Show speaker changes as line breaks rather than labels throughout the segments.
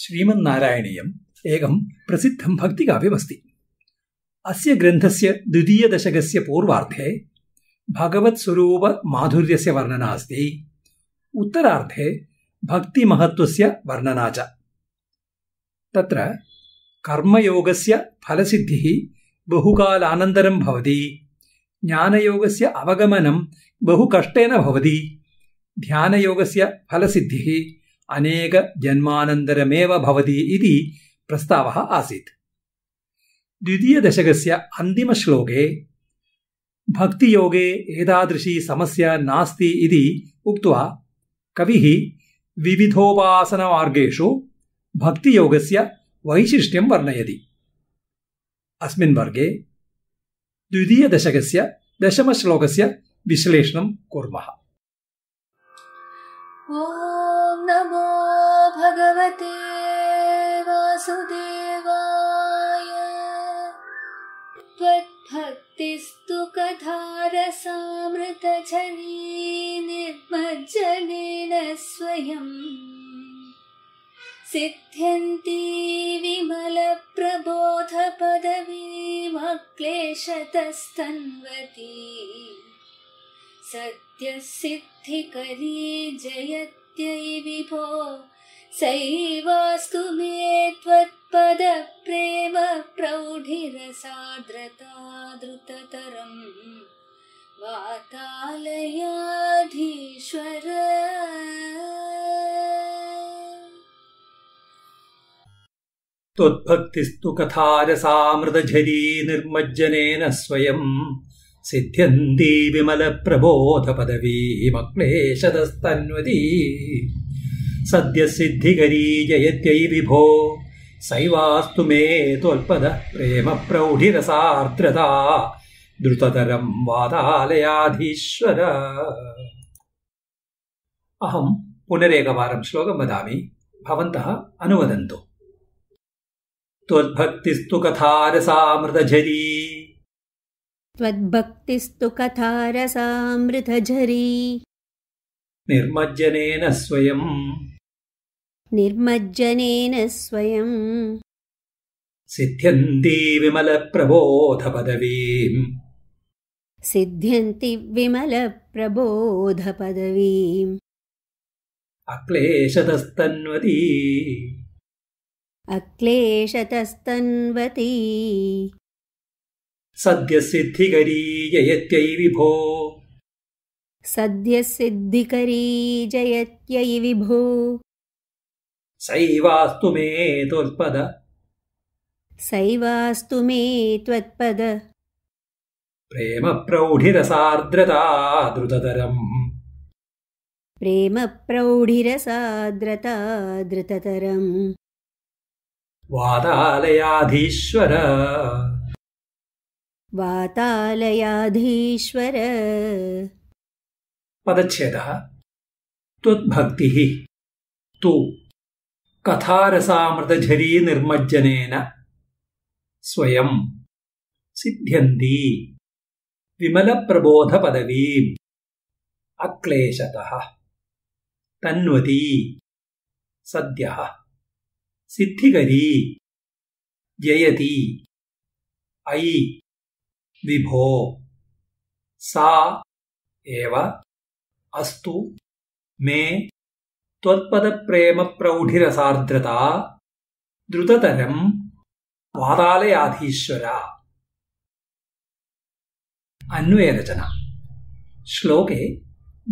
श्रीमन्नारायणीयम् एकं प्रसिद्धं भक्तिकाव्यमस्ति। अस्य ग्रन्थस्य द्वितीयदशकस्य पूर्वार्धे भगवत्स्वरूपमाधुर्यस्य वर्णना अस्ति। उत्तरार्धे भक्तिमहत्त्वस्य वर्णना च। तत्र कर्मयोगस्य फलसिद्धिः बहुकालानन्तरं भवति। ज्ञानयोगस्य अवगमनं बहु कष्टेन भवति। ध्यानयोगस्य फलसिद्धिः अनेकजन्मानन्तरमेव भवति इति प्रस्तावः आसीत्। द्वितीयदशकस्य अन्तिमश्लोके, भक्तियोगे एतादृशी समस्या नास्ति इति उक्त्वा कविः विविधोपासनमार्गेषु भक्तियोगस्य वैशिष्ट्यं वर्णयति। अस्मिन् वर्गे द्वितीयदशकस्य दशमश्लोकस्य विश्लेषणं कुर्मः।
ॐ नमो भगवते वासुदेवाय। त्वद्भक्तिस्तु कथारसामृतजनी निर्मज्जनेन स्वयम् सिद्ध्यन्ती विमलप्रबोधपदवीमक्लेशतस्तन्वती सत्यसिद्धिकरी जयत्यै विभो सैवास्तु मे त्वत्पदप्रेम प्रौढिरसाद्रता द्रुततरम् वातालयाधीश्वर।
त्वद्भक्तिस्तु कथारसामृतझरी निर्मज्जनेन स्वयम् सिद्ध्यन्ती विमलप्रबोधपदवीमक्लेशतस्तन्वती सद्यसिद्धिकरी जयत्यै विभो सैवास्तु मे त्वल्पदः प्रेमप्रौढिरसार्द्रता द्रुततरम् वातालयाधीश्वर अहम् पुनरेकवारं श्लोकं वदामि भवन्तः अनुवदन्तु त्वद्भक्तिस्तु कथारसामृतझरी
त्वद्भक्तिस्तु कथारसामृतझरी
निर्मज्जनेन स्वयम्।
निर्मज्जनेन स्वयम्।
सिद्ध्यन्ती विमलप्रबोधपदवीम्।
सिद्ध्यन्ति विमलप्रबोधपदवीम्।
अक्लेशतस्तन्वती।
अक्लेशतस्तन्वती
सद्यसिद्धिकरी जयत्यै विभो
सद्यसिद्धिकरी जयत्यै विभो
सैवास्तु मे त्वत्पद।
सैवास्तु मे त्वत्पद।
प्रेमप्रौढिरसार्द्रता द्रुततरम्
प्रेमप्रौढिरसाद्रता द्रुततरम्
वातालयाधीश्वर
वातालयाधीश्वर।
पदच्छेदः। त्वद्भक्तिः। तु कथारसामृतझरी निर्मज्जनेन स्वयम् सिद्ध्यन्ती। विमलप्रबोधपदवीम् अक्लेशतः। तन्वती। सद्यः। सिद्धिकरी। जयति। अयि विभो। सा एव अस्तु। मे त्वत्पदप्रेमप्रौढिरसार्द्रता। द्रुततरम् वातालयाधीश्वर अन्वयरचना श्लोके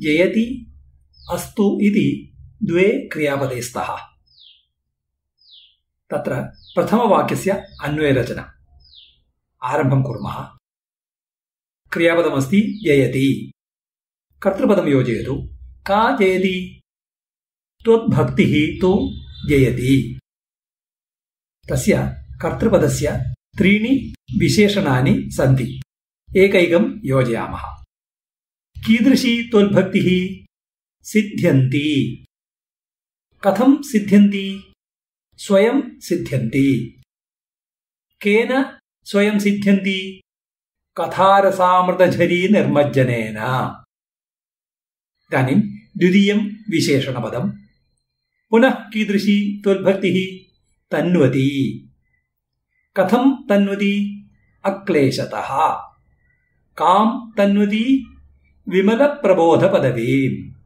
जयति अस्तु इति द्वे क्रियापदे स्तः तत्र प्रथमवाक्यस्य अन्वयरचना आरम्भं कुर्मः। क्रियापदमस्ति जयति कर्तृपदं योजयतु। का जयति? त्वद्भक्तिः तु जयति। तस्य कर्तृपदस्य त्रीणि विशेषणानि सन्ति। एकैकं योजयामः। कीदृशी त्वद्भक्तिः? सिद्ध्यन्ति। कथं सिद्ध्यन्ति? स्वयं सिद्ध्यन्ति। केन स्वयं सिद्ध्यन्ति? കഥാരസാമൃതജരീ നിർമ്മജ്ജനേന ഇതാനും ദ്വിതീയം വിശേഷണപദം. പുനഃ കീദൃശി ത്വൽഭക്തി തന്വതി. കഥം തന്വതി അക്ലേശത. കാം തന്വതി വിമലപ്രബോധപദവീം.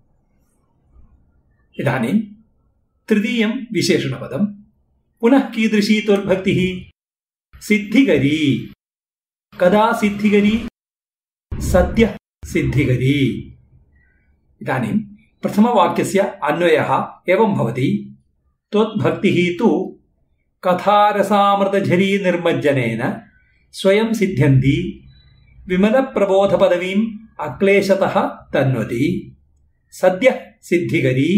ഇതാനും തൃതീയം വിശേഷണപദം. പുനഃ കീദൃശി ത്വൽഭക്തി സിദ്ധികരീ. कदा सिद्धिकरी सद्यः सिद्धिकरी इदानीं प्रथमवाक्यस्य अन्वयः एवं भवति त्वद्भक्तिः तु कथारसामृतझरी निर्मज्जनेन स्वयं सिद्ध्यन्ति विमलप्रबोधपदवीम् अक्लेशतः तन्वति सद्यः सिद्धिकरी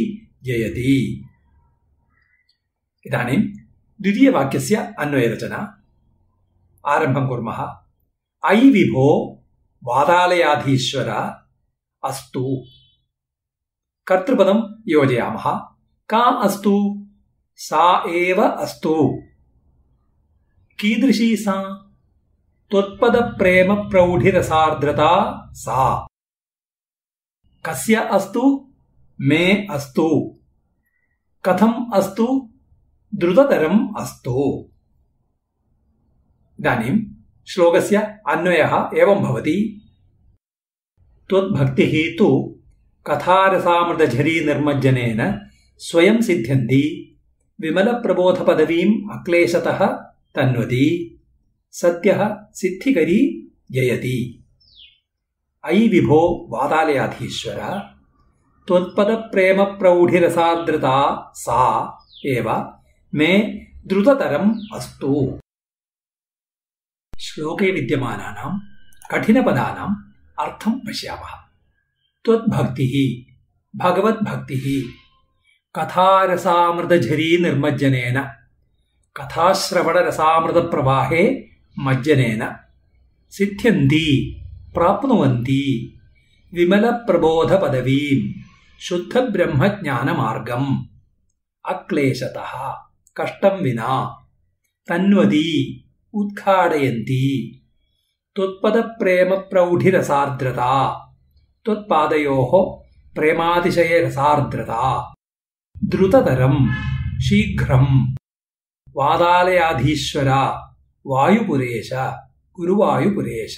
जयति इदानीं द्वितीयवाक्यस्य अन्वयरचना आरम्भं कुर्मः अयि विभो वातालयाधीश्वर अस्तु। कर्तृपदं योजयामः। का अस्तु? सा एव अस्तु। कीदृशी सा? त्वत्पदप्रेमप्रौढिरसार्द्रता सा। कस्य अस्तु? मे अस्तु। कथम् अस्तु? द्रुततरम् अस्तु। इदानीं श्लोकस्य अन्वयः एवं भवति। त्वद्भक्तिः तु कथारसामृतझरी निर्मज्जनेन स्वयं सिद्ध्यन्ति। विमलप्रबोधपदवीम् अक्लेशतः तन्वति। सद्यः सिद्धिकरी जयति। अयि विभो वातालयाधीश्वर त्वत्पदप्रेमप्रौढिरसार्द्रता सा एव मे द्रुततरम् अस्तु श्लोके विद्यमानानां कठिनपदानाम् अर्थं पश्यामः। त्वद्भक्तिः भगवद्भक्तिः कथारसामृतझरी निर्मज्जनेन कथाश्रवणरसामृतप्रवाहे मज्जनेन सिद्ध्यन्ति प्राप्नुवन्ति विमलप्रबोधपदवीम् शुद्धब्रह्मज्ञानमार्गम्। अक्लेशतः कष्टं विना तन्वती उद्घाटयन्ति। त्वत्पदप्रेमप्रौढिरसार्द्रता। त्वत्पादयोः प्रेमातिशयरसार्द्रता द्रुततरं शीघ्रं वादालयाधीश्वर वायुपुरेश गुरुवायुपुरेश।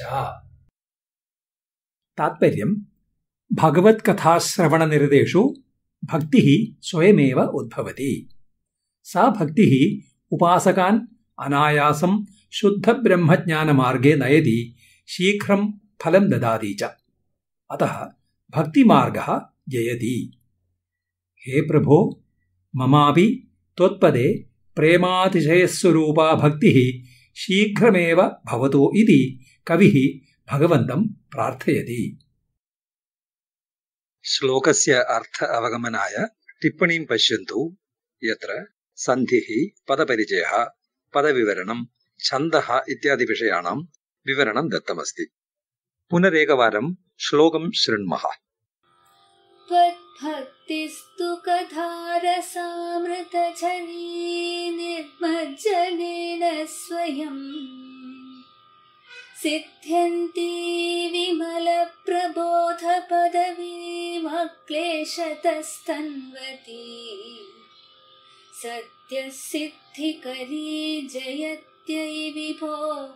तात्पर्यं भगवत्कथाश्रवणनिरतेषु भक्तिः स्वयमेव उद्भवति। सा भक्तिः उपासकान् अनायासं शुद्धब्रह्मज्ञानमार्गे नयति शीघ्रं फलं ददाति च अतः भक्तिमार्गः जयति हे प्रभो ममापि त्वत्पदे प्रेमातिशयस्वरूपा भक्तिः शीघ्रमेव भवतु इति कविः भगवन्तं प्रार्थयति श्लोकस्य अर्थ अवगमनाय टिप्पणीं पश्यन्तु यत्र सन्धिः पदपरिचयः पदविवरणं छन्दः इत्यादिविषयाणां विवरणं दत्तमस्ति पुनरेकवारं श्लोकं शृण्मः
स्वयम् सिद्ध्यन्ति विमलप्रबोधपदवीमक्लेशतस्तन्वती सद्यः सिद्धिकरी जयत्यै विभो।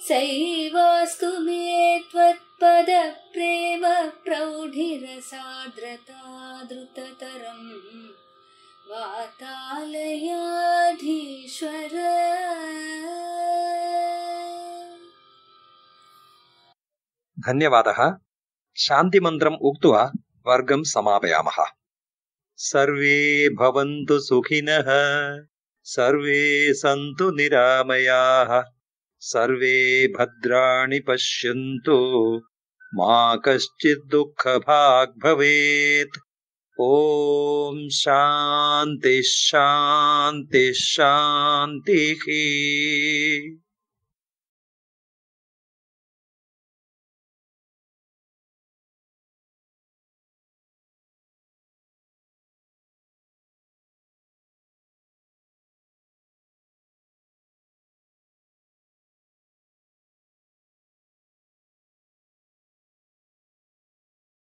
सैवास्तु मे त्वत्पदप्रेम द्रुततरम् वातालयाधीश्वर।
धन्यवादः। शान्तिमन्त्रम् उक्त्वा वर्गं समापयामः सर्वे भवन्तु सुखिनः सर्वे सन्तु निरामयाः सर्वे भद्राणि पश्यन्तु मा कश्चित् दुःखभाग् भवेत्। ॐ शान्तिः शान्तिः शान्तिः